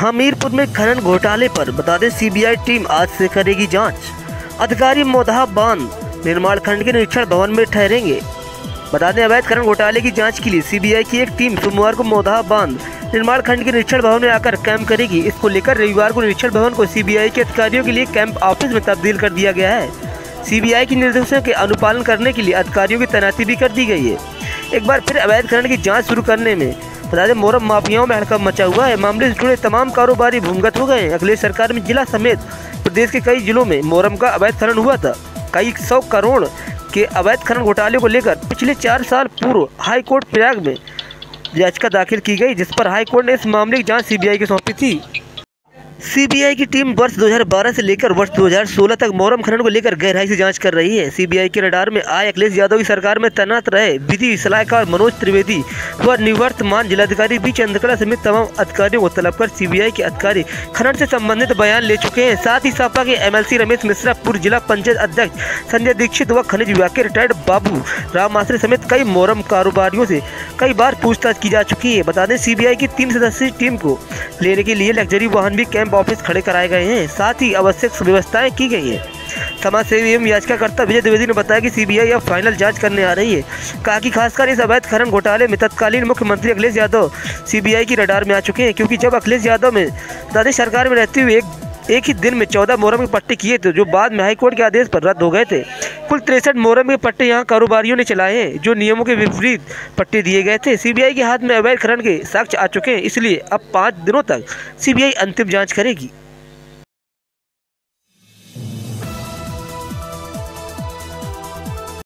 हमीरपुर में खनन घोटाले पर बता दें सीबीआई टीम आज से करेगी जाँच। अधिकारी मोदहा बाँध निर्माण खंड के निरीक्षण भवन में ठहरेंगे। बता दें अवैध खनन घोटाले की जाँच के लिए सीबीआई की एक टीम सोमवार को मोदहा बाँध निर्माण खंड के निरीक्षण भवन में आकर कैंप करेगी। इसको लेकर रविवार को निरीक्षण भवन को सीबीआई के अधिकारियों के लिए कैंप ऑफ़िस में तब्दील कर दिया गया है। सीबीआई के निर्देशों के अनुपालन करने के लिए अधिकारियों की तैनाती भी कर दी गई है। एक बार फिर अवैध खनन की जाँच शुरू करने में बता दें मोरम माफियाओं में हड़कम मचा हुआ है। मामले से जुड़े तमाम कारोबारी भूमगत हो गए हैं। अखिलेश सरकार में जिला समेत प्रदेश के कई जिलों में मोरम का अवैध खनन हुआ था। कई सौ करोड़ के अवैध खनन घोटाले को लेकर पिछले चार साल पूर्व हाईकोर्ट प्रयाग में याचिका दाखिल की गई, जिस पर हाईकोर्ट ने इस मामले की जाँच सीबीआई को सौंपी थी। सीबीआई की टीम वर्ष 2012 से लेकर वर्ष 2016 तक मोरम खनन को लेकर गहराई से जाँच कर रही है। सीबीआई के रडार में आए अखिलेश यादव की सरकार में तैनात रहे विधि सलाहकार मनोज त्रिवेदी व निवर्तमान जिलाधिकारी बी चंद्रकला समेत तमाम अधिकारियों को तलब कर सीबीआई के अधिकारी खनन से संबंधित बयान ले चुके हैं। साथ ही सपा के एमएलसी रमेश मिश्रा, पूर्व जिला पंचायत अध्यक्ष संजय दीक्षित व खनिज विभाग के रिटायर्ड बाबू राम आश्रे समेत कई मोरम कारोबारियों से कई बार पूछताछ की जा चुकी है। बता दें, सीबीआई की तीन सदस्यीय टीम को लेने के लिए लग्जरी वाहन भी कैंप ऑफ़िस खड़े कराए गए हैं। साथ ही आवश्यक व्यवस्थाएँ की गई हैं। समाज सेवी एवं याचिकाकर्ता विजय द्विवेदी ने बताया कि सीबीआई अब फाइनल जाँच करने आ रही है। कहा कि खासकर इस अवैध खनन घोटाले में तत्कालीन मुख्यमंत्री अखिलेश यादव सीबीआई की रडार में आ चुके हैं, क्योंकि जब अखिलेश यादव में दादी सरकार में रहते हुए एक एक ही दिन में चौदह मोहरम के पट्टे किए थे, जो बाद में हाईकोर्ट के आदेश पर रद्द हो गए थे। कुल तिरसठ मोहरम के पट्टे यहाँ कारोबारियों ने चलाए हैं, जो नियमों के विपरीत पट्टे दिए गए थे। सीबीआई के हाथ में अवैध खनन के साक्ष्य आ चुके हैं, इसलिए अब पाँच दिनों तक सीबीआई अंतिम जाँच करेगी।